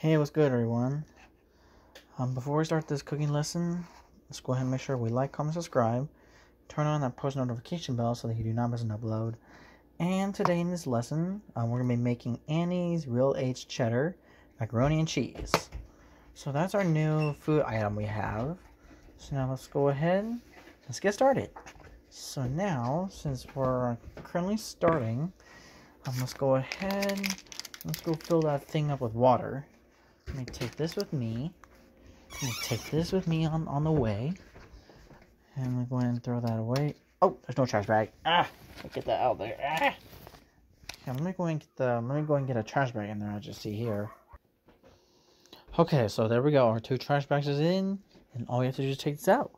Hey, what's good, everyone? Um, before we start this cooking lesson, let's go ahead and make sure we like, comment, subscribe. Turn on that post notification bell so that you do not miss an upload. And today in this lesson, um, we're going to be making Annie's Real Aged Cheddar Macaroni and Cheese. So that's our new food item we have. So now let's go ahead, let's get started. So now, since we're currently starting, um, let's go ahead, let's go fill that thing up with water. Let me take this with me. Let me take this with me on, on the way. And I'm going to throw that away. Oh, there's no trash bag. Ah, get that out there. Ah. Yeah, let me go and get the. Let me go and get a trash bag in there. I just see here. Okay, so there we go. Our two trash bags is in, and all we have to do is take this out.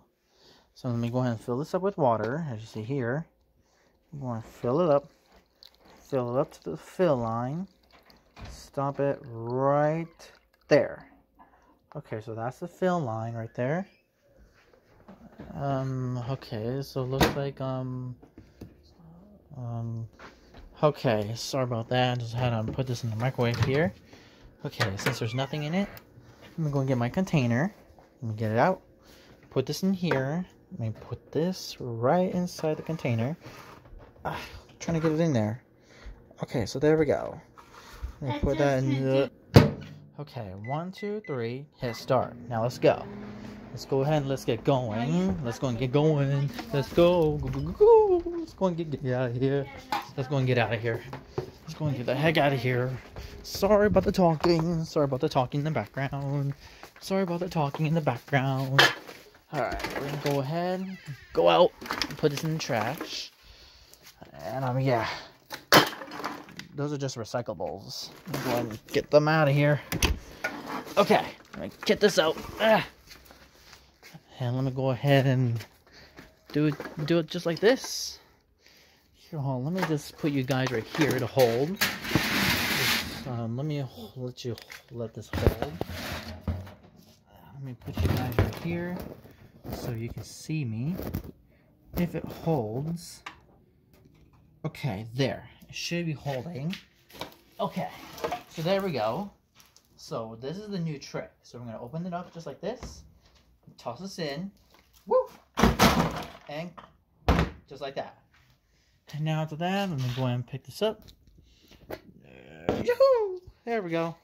So let me go ahead and fill this up with water, as you see here. I'm going to fill it up. Fill it up to the fill line. Stop it right there. Okay, so that's the fill line right there. Um, okay, so it looks like, um, um, okay, sorry about that. I just had to put this in the microwave here. Okay, since there's nothing in it, I'm gonna go get my container. Let me get it out. Put this in here. Let me put this right inside the container. Ah, trying to get it in there. Okay, so there we go. Let me put that in the... Okay, one, two, three, hit start. Now let's go. Let's go ahead and let's get going. Let's go and get going. Let's go. Go, go, go. Let's go and get, get out of here. Let's go and get out of here. Let's go and get the heck out of here. Sorry about the talking. Sorry about the talking in the background. Sorry about the talking in the background. Alright, we're gonna go ahead, go out, put this in the trash. And um, yeah. Those are just recyclables. Get them out of here. Okay, let me get this out. Ah. And let me go ahead and do it do it just like this. Here, hold on, let me just put you guys right here to hold. Just, um, let me let you let this hold. Let me put you guys right here so you can see me. If it holds, okay, there. Should be holding. Okay, so there we go. So this is the new trick. So we're gonna open it up just like this toss this in, woo, and just like that. And now after that, I'm gonna go ahead and pick this up. Uh, there we go.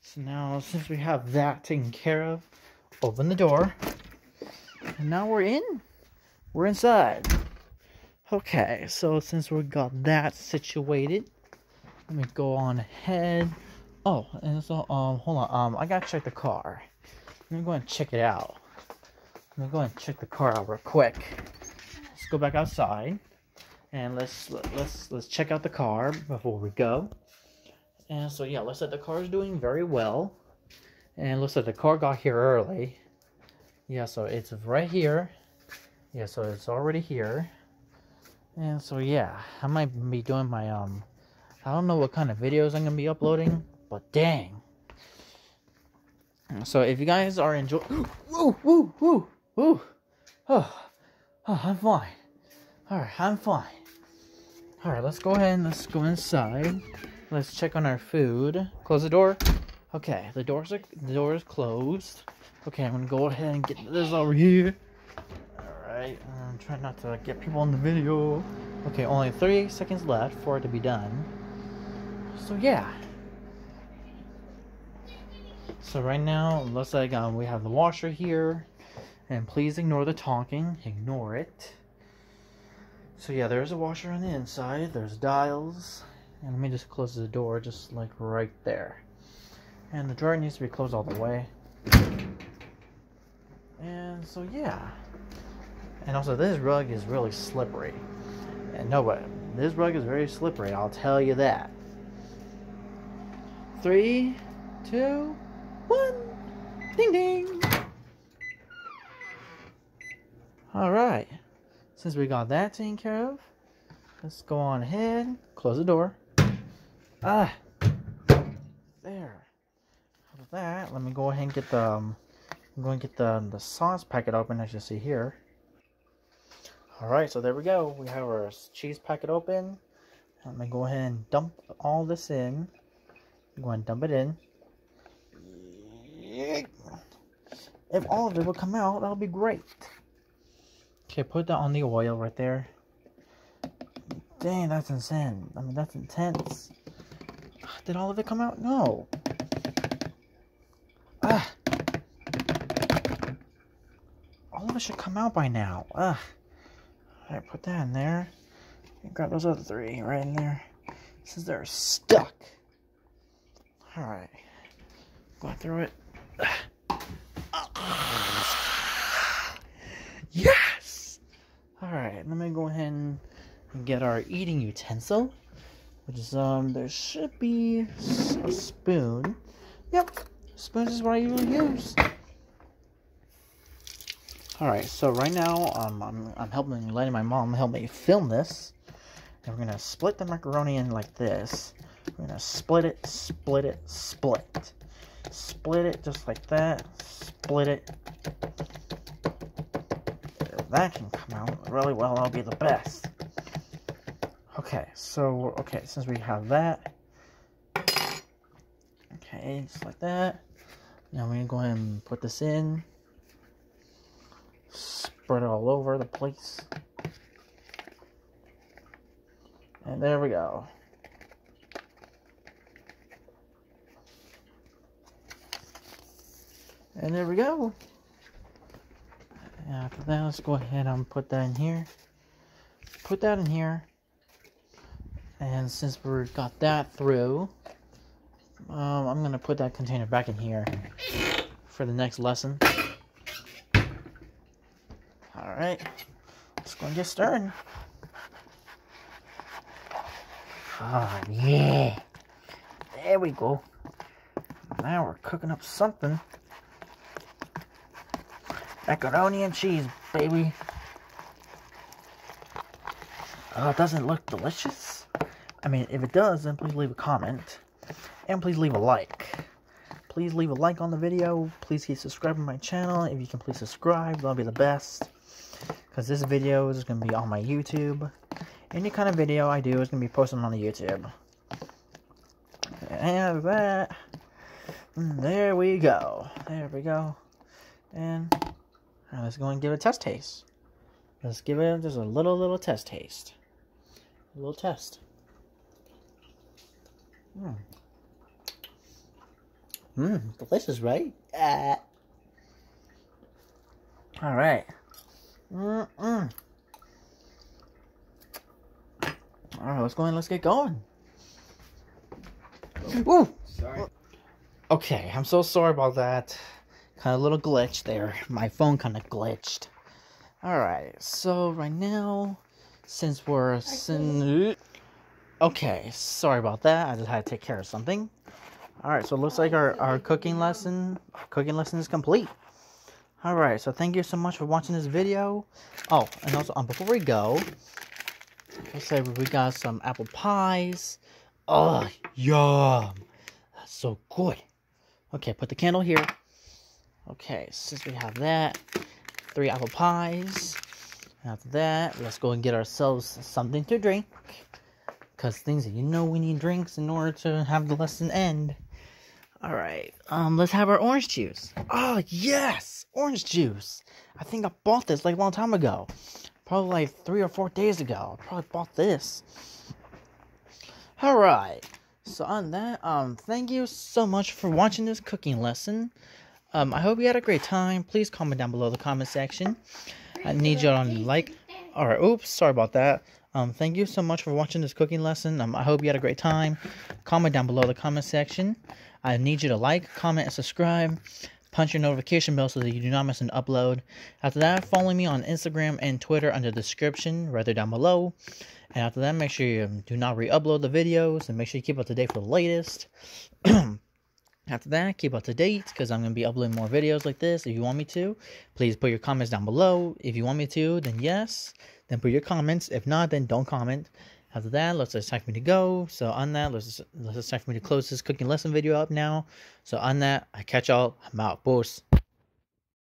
So now, since we have that taken care of, open the door. And now we're in. We're inside. Okay, so since we got that situated, let me go on ahead. Oh, and so, um, hold on. Um, I gotta check the car. Let me go and check it out. Let me go and check the car out real quick. Let's go back outside and let's let's let's check out the car before we go. And so yeah, looks like the car is doing very well. And looks like the car got here early. Yeah, so it's right here. Yeah, so it's already here. And so yeah, I might be doing my um I don't know what kind of videos I'm gonna be uploading, but dang. So if you guys are enjoying woo woo woo woo oh, oh I'm fine. Alright, I'm fine. Alright, let's go ahead and let's go inside. Let's check on our food. Close the door. Okay, the doors are the door is closed. Okay, I'm gonna go ahead and get this over here. Alright, I'm trying not to get people in the video. Okay, only three seconds left for it to be done. So yeah. So right now, looks like um, we have the washer here. And please ignore the talking. Ignore it. So yeah, there's a washer on the inside. There's dials. And let me just close the door just like right there. And the drawer needs to be closed all the way. And so yeah. And also this rug is really slippery. And no, but this rug is very slippery, I'll tell you that. Three, two, one. Ding ding. Alright. Since we got that taken care of, let's go on ahead, close the door. Ah, there. After that, let me go ahead and get the, um, I'm going to get the, the sauce packet open as you see here. Alright, so there we go. We have our cheese packet open. Let me go ahead and dump all this in. I'm going to dump it in. If all of it would come out, that would be great. Okay, put that on the oil right there. Dang, that's insane. I mean, that's intense. Did all of it come out? No. Ah. All of it should come out by now. Ah. Alright, put that in there. And grab those other three right in there. Since they're stuck. Alright. Go through it. Yes! Alright, let me go ahead and get our eating utensil. Which is, um, there should be a spoon. Yep, spoon is what I usually use. Alright, so right now, um, I'm, I'm helping, letting my mom help me film this. And we're gonna split the macaroni in like this. We're gonna split it, split it, split. Split it just like that. Split it. If that can come out really well, that'll be the best. Okay, so, okay, since we have that. Okay, just like that. Now we're gonna go ahead and put this in. Spread all over the place. And there we go. And there we go. After that, let's go ahead and put that in here. Put that in here. And since we got that through, um, I'm going to put that container back in here for the next lesson. Alright, let's go and get started. Oh, yeah. There we go. Now we're cooking up something. Macaroni and cheese, baby. Oh, it doesn't look delicious? I mean, if it does, then please leave a comment. And please leave a like. Please leave a like on the video. Please keep subscribing my channel. If you can please subscribe, that'll be the best. Because this video is going to be on my YouTube. Any kind of video I do is going to be posted on the YouTube. And that... There we go. There we go. And let's go and give it a test taste. Let's give it just a little, little test taste. A little test. Mmm. Mmm, delicious, right? Ah. All right. Mm mm. All right, let's go and let's get going. Woo! Sorry. Okay, I'm so sorry about that. Kind of a little glitch there. My phone kind of glitched. All right, so right now, since we're sin- okay, sorry about that. I just had to take care of something. All right, so it looks like our, our cooking lesson cooking lesson is complete. All right, so thank you so much for watching this video. Oh, and also um, before we go, let's say we got some apple pies. Oh, yum! That's so good. Okay, put the candle here. Okay, since we have that, three apple pies. After that, let's go and get ourselves something to drink. Because things that you know we need drinks in order to have the lesson end. Alright, um, let's have our orange juice. Oh, yes! Orange juice! I think I bought this like a long time ago. Probably like three or four days ago. I probably bought this. Alright. So on that, um, thank you so much for watching this cooking lesson. Um, I hope you had a great time. Please comment down below the comment section. I need you to like. Alright, oops, sorry about that. Um, thank you so much for watching this cooking lesson. Um, I hope you had a great time. Comment down below the comment section. I need you to like, comment, and subscribe. Punch your notification bell so that you do not miss an upload. After that, follow me on Instagram and Twitter under the description, right there down below. And after that, make sure you um, do not re-upload the videos and make sure you keep up to date for the latest. After that, keep up to date because I'm going to be uploading more videos like this. If you want me to, please put your comments down below. If you want me to, then yes. Then put your comments. If not, then don't comment. After that, let's it's time for me to go. So on that, let's let's it's time for me to close this cooking lesson video up now. So on that, I catch y'all. I'm out, boss.